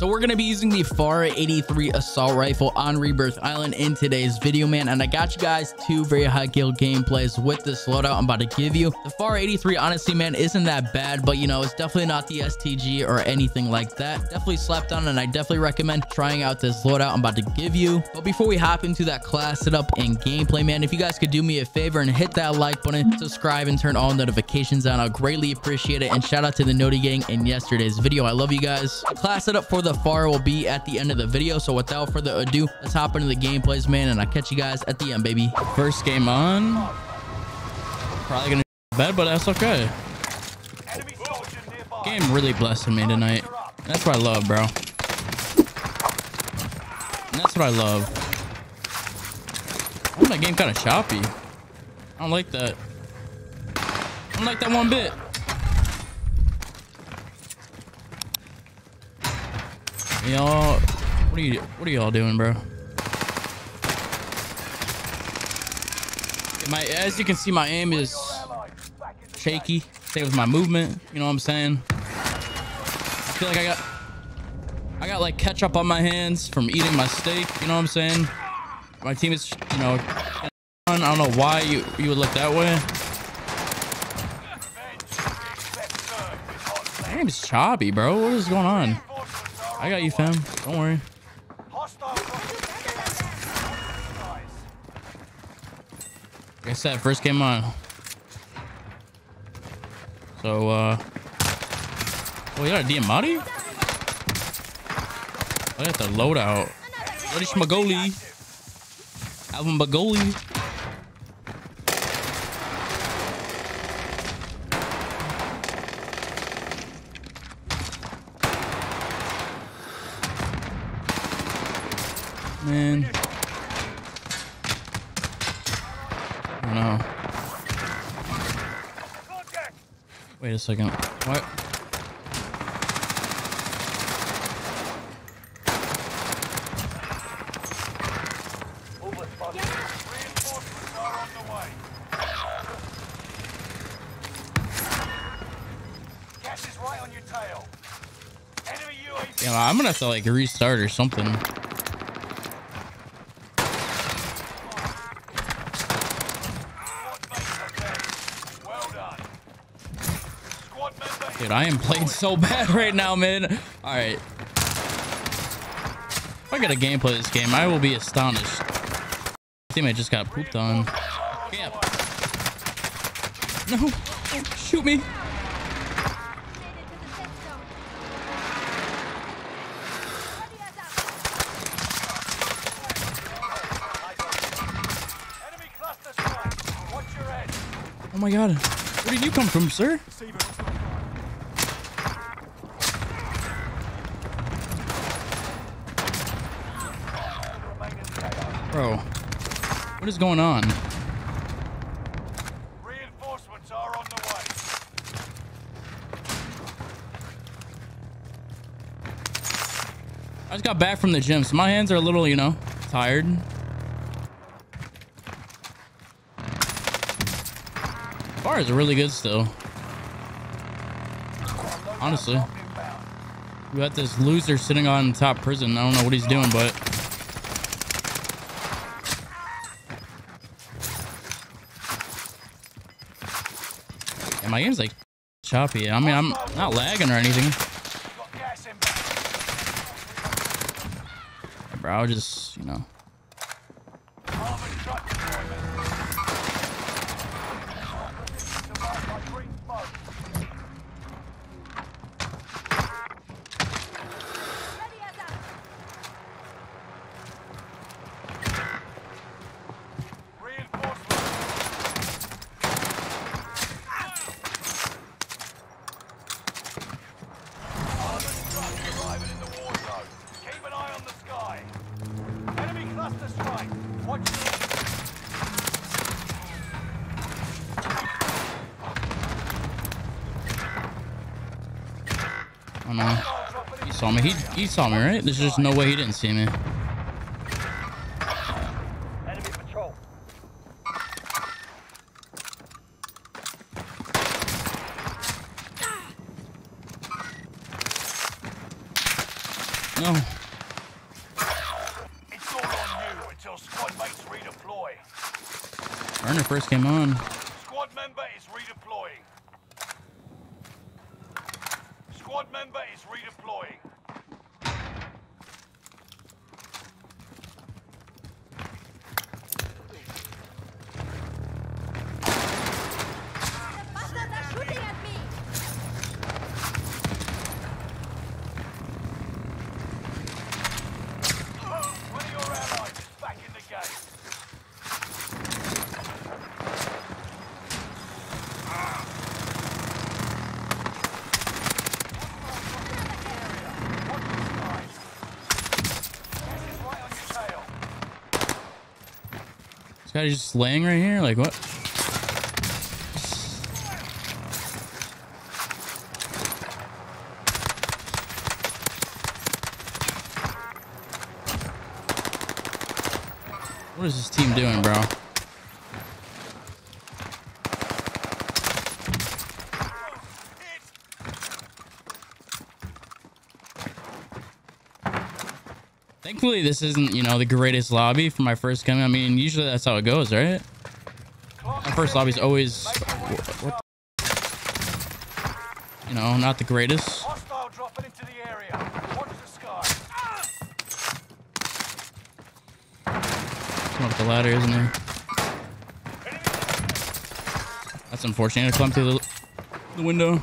So we're going to be using the FARA 83 assault rifle on Rebirth Island in today's video, man. And I got you guys two very high kill gameplays with this loadout I'm about to give you. The FARA 83, honestly, man, isn't that bad, but you know, it's definitely not the STG or anything like that. Definitely slept on, and I definitely recommend trying out this loadout I'm about to give you. But before we hop into that class setup and gameplay, man, if you guys could do me a favor and hit that like button, subscribe, and turn all notifications on, I'll greatly appreciate it. And shout out to the Noti Gang in yesterday's video. I love you guys. Class setup for the FAR will be at the end of the video. So without further ado, let's hop into the gameplays, man. And I'll catch you guys at the end, baby. First game on. Probably gonna bed, but that's okay. Game really blessing me tonight. That's what I love, bro. That's what I love. Oh, my game kind of choppy. I don't like that. I don't like that one bit. Y'all, what are you, what are y'all doing, bro? My, as you can see, my aim is shaky. Same with my movement. You know what I'm saying? I feel like I got, I got like ketchup on my hands from eating my steak. You know what I'm saying? My team is, you know, I don't know why you you would look that way. My aim is choppy, bro. What is going on? I got you, fam. Don't worry. Like I said, first game on. So, uh... Oh, you got a Diamatti? I got the loadout. Ready Schmagoli. Alvin Bagoli. Man. I don't know. Wait a second. What? Yeah, I'm gonna have to like restart or something. Dude, I am playing so bad right now, man. All right. If I get a gameplay this game, I will be astonished. Teammate just got pooped on. Camp. No. Shoot me. Oh my god. Where did you come from, sir? Bro, what is going on? Reinforcements are on the way. I just got back from the gym, so my hands are a little, you know, tired. Bar is really good still. Honestly. We got this loser sitting on top prison. I don't know what he's doing, but... my game's like choppy. I mean, I'm not lagging or anything. Bro, just, you know. Saw me. He, he saw me, right? There's just no way he didn't see me. enemy patrol. No. It's all on you until squad mates redeploy. Burner first came on. Squad member is redeploying. Squad member is redeploying. Bastards are shooting at me! One of your allies is back in the game. Watch the skies. Gas is right on your tail. This guy just laying right here. Like what? What is this team doing, bro? This isn't, you know, the greatest lobby for my first coming. I mean, usually that's how it goes, right? My first lobby's always, what, you know, not the greatest. Hostile dropping into the area. Watch the sky. Come up the ladder, isn't there? That's unfortunate. I climbed through the, the window.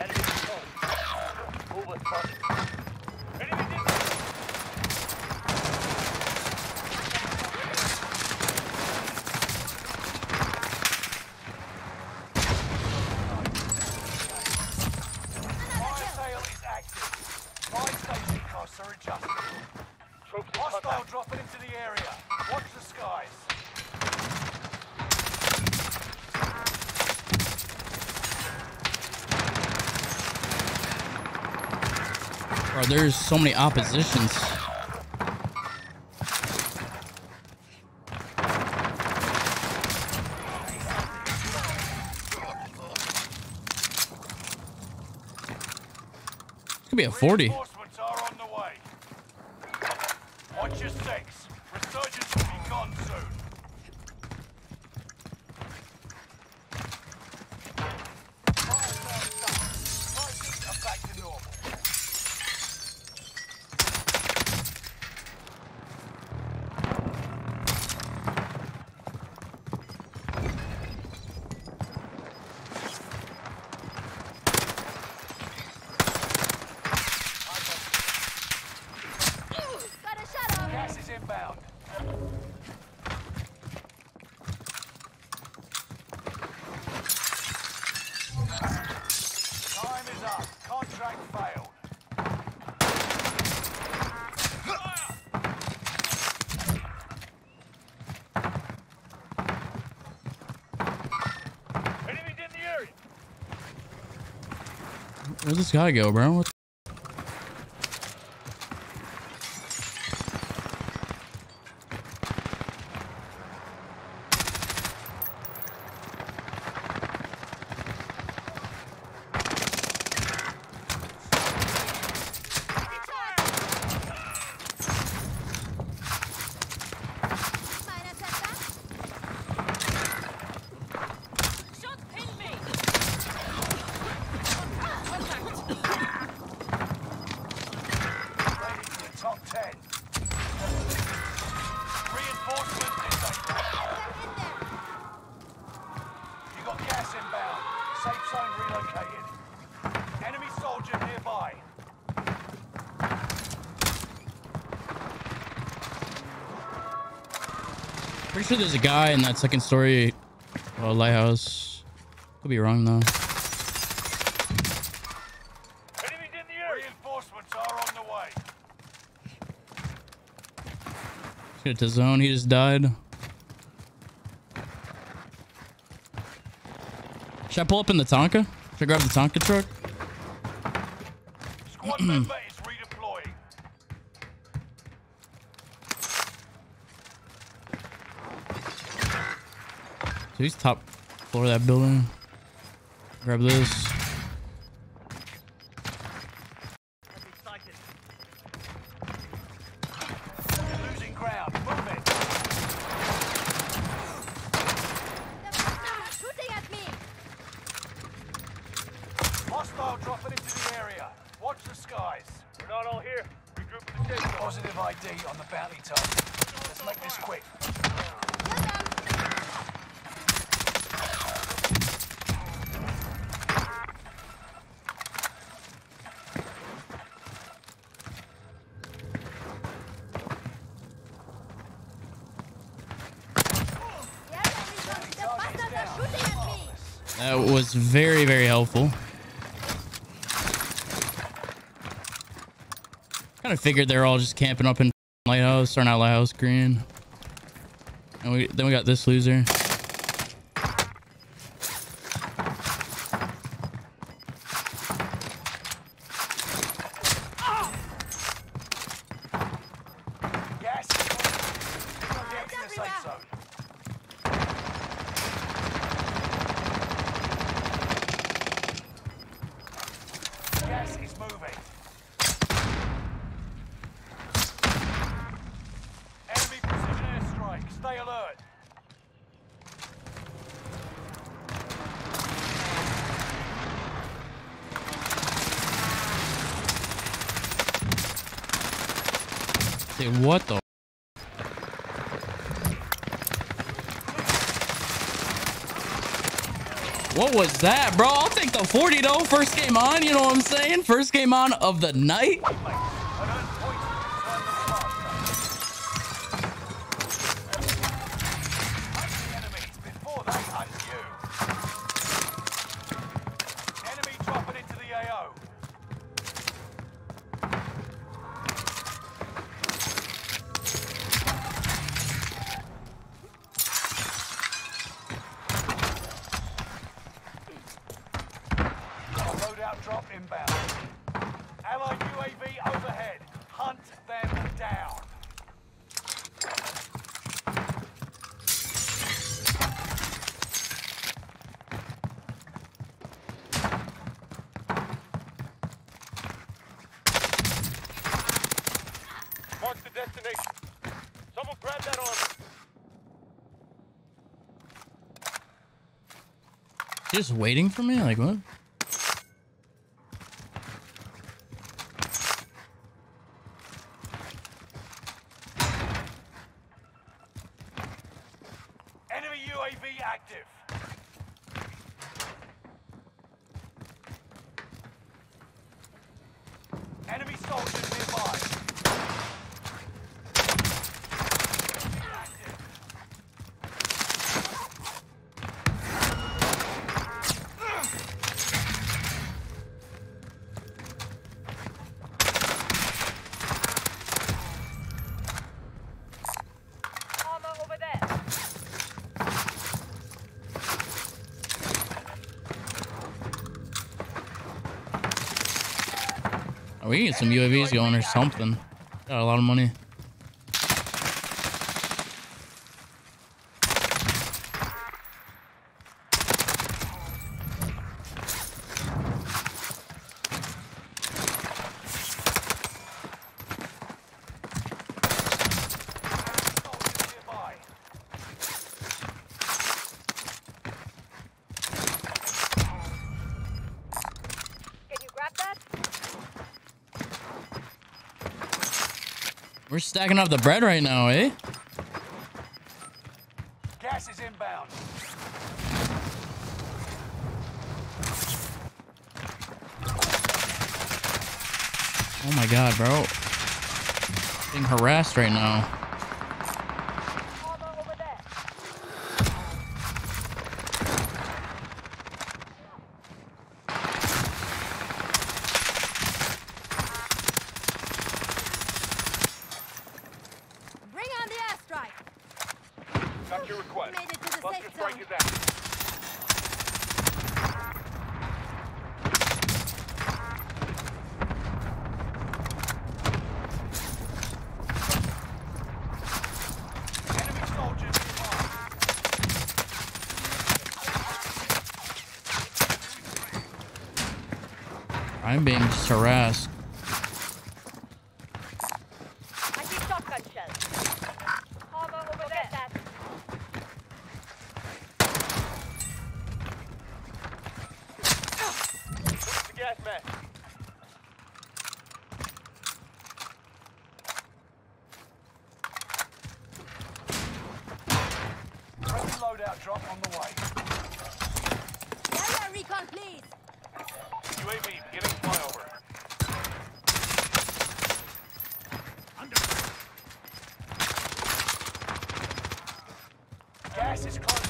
Enemy control. Forward front. Enemy dis- Fire sale is active. Five safety costs are adjusted. Hostile dropping into the area. Watch the skies. Bro, there's so many oppositions. This could be a 40. Reinforcements are on the way. Watch your six. Resurgence will be gone soon. Fire sale done. Prices are back to normal. Got a shot on Gas is inbound. Time is up. Contract failed. Enemies in the area. Where'd this guy go, bro? What Safe zone relocated. Enemy soldier nearby. Pretty sure there's a guy in that second story uh, lighthouse. Could be wrong though. Enemies in the area. Reinforcements are on the way. Let's get to zone. He just died. Should I pull up in the Tonka? Should I grab the Tonka truck? Squad redeploying. So he's top floor of that building. Grab this. That was very, very helpful. Kind of figured they're all just camping up in lighthouse, starting out lighthouse green. And we then we got this loser. Gas is moving. Get to the safe zone. Gas is moving. Enemy precision airstrike. Stay alert. What the? What was that, bro? I'll take the 40 though. First game on, you know what I'm saying? First game on of the night. Mate, and earn points to return the Hunt the enemies before they hunt you. Enemy dropping into the AO. Loadout drop inbound. Allied UAV overhead. Hunt them down. Mark the destination. Someone grab that armor. Just waiting for me? Like what? Enemy UAV active. Enemy soldiers nearby. Active. Armor over there! Oh, we need some UAVs going or something. Got a lot of money. Soldiers nearby. Can you grab that? We're stacking up the bread right now, eh? Gas is inbound. Oh my god, bro. Being harassed right now. Armor over there! Bring on the airstrike! Got your request. Made it to the Cluster safe strike zone. is active. Enemy soldiers nearby. I'm being harassed. I see shotgun shells. Cover over there. That. The gas mask. Friendly loadout drop on the way. Area recon, please. UAV beginning flyover. Gas is close.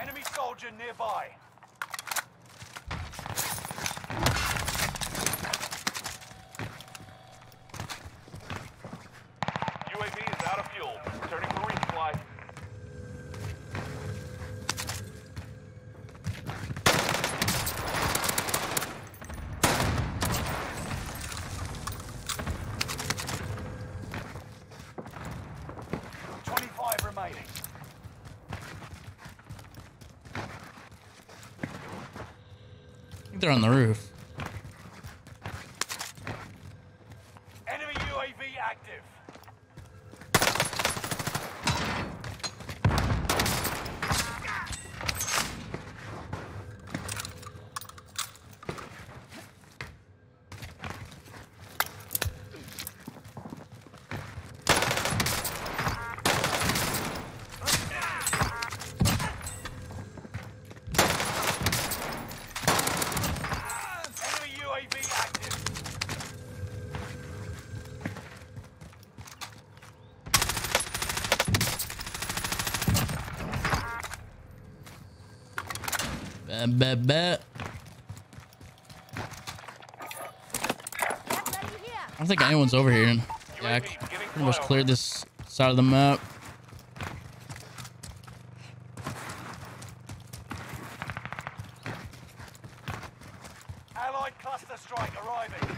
Enemy soldier nearby. UAV is out of fuel. Turning for resupply. Twenty-five remaining. I think on the roof. Enemy UAV active. Enemy UAV active. Bet, bet, bet. Get ready here. I don't think anyone's over here. Yeah, I pretty much cleared this side of the map. Allied cluster strike arriving.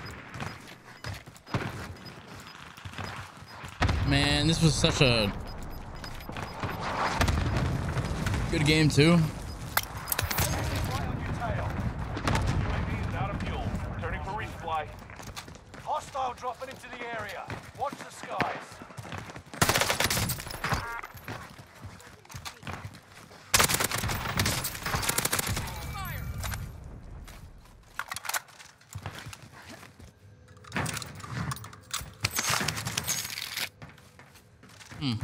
Man, this was such a good game too. Right on your tail. UAV is out of fuel. Turning for resupply. Hostile dropping into the area. Watch the skies. Let's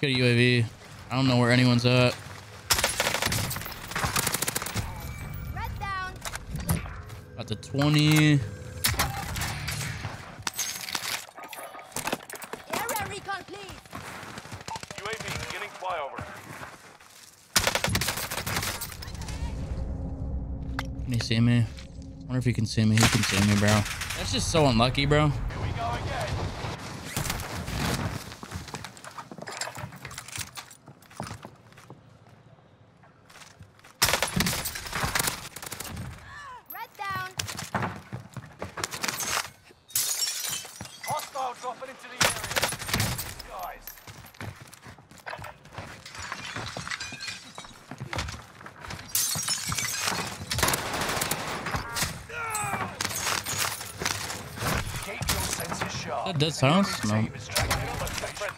get a UAV. I don't know where anyone's at. Got the 20. Area recon, please. UAV beginning flyover. Can he see me? I wonder if you can see me. You can see me, bro. That's just so unlucky, bro. Here we go again. Red down. Hostile dropping into the area. Guys. Keep your That dead? No. Team is tracking your location.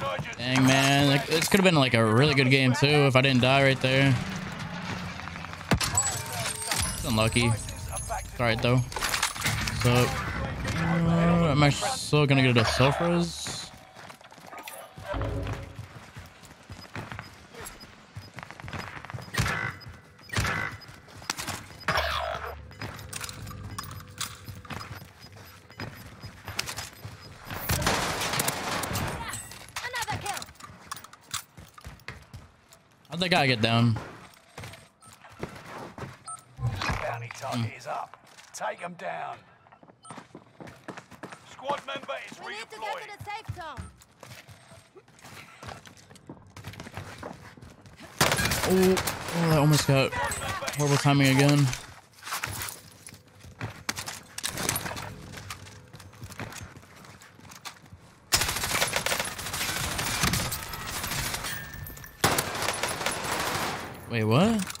Sergeant, Dang, man. Like, this could have been like a really good game too if I didn't die right there. It's unlucky. prices are back to It's alright though. So, uh, am I still gonna get a self How'd that get down? Bounty target hmm. is up. Take them down. Squad member is We need to get to the safe zone. Oh, oh, that almost got horrible timing again. Wait, what?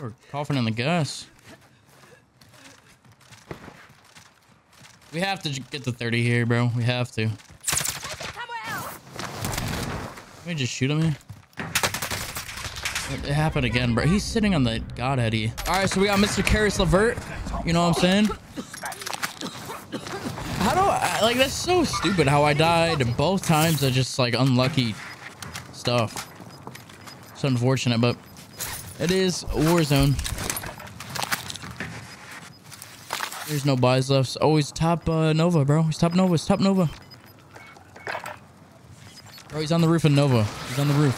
We're coughing in the gas. We have to get the 30 here, bro. We have to. Let me just shoot him here. It happened again, bro. He's sitting on the God Eddie. All right, so we got Mr. Caris LeVert. You know what I'm saying? How do I like? That's so stupid. How I died both times are just like unlucky stuff. It's unfortunate, but it is Warzone. There's no buys left. Oh, he's top uh, Nova, bro. He's top Nova. He's top Nova. Bro, he's on the roof of Nova. He's on the roof.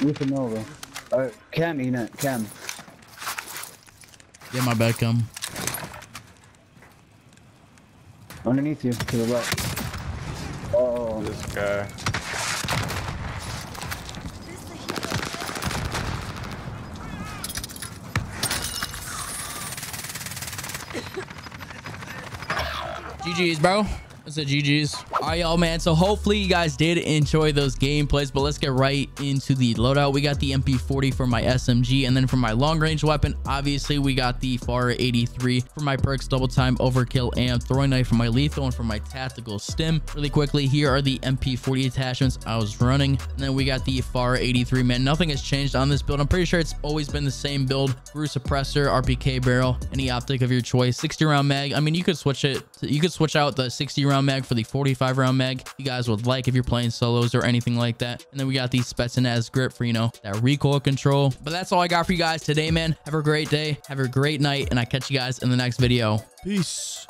Roof of Nova. Uh, Cam, you know, Cam. Yeah, my bad, come. Underneath you, to the left. Oh, This guy. GG's, bro. I said GG's. All right, y'all, man. So hopefully you guys did enjoy those gameplays, but let's get right into the loadout. We got the MP40 for my SMG, and then for my long-range weapon, obviously, we got the FARA 83 for my perks, double time, overkill, and throwing knife for my lethal, and for my tactical stim. Really quickly, here are the MP40 attachments I was running. And then we got the FARA 83, man. Nothing has changed on this build. I'm pretty sure it's always been the same build. GRU suppressor, RPK barrel, any optic of your choice, 60 round mag. I mean, you could switch it. You could switch out the 60 round mag for the 45 round mag you guys would like if you're playing solos or anything like that. And then we got the Spetsnaz grip for, you know, that recoil control. But that's all I got for you guys today, man. Have a great day. Have a great night. And I catch you guys in the next video. Peace.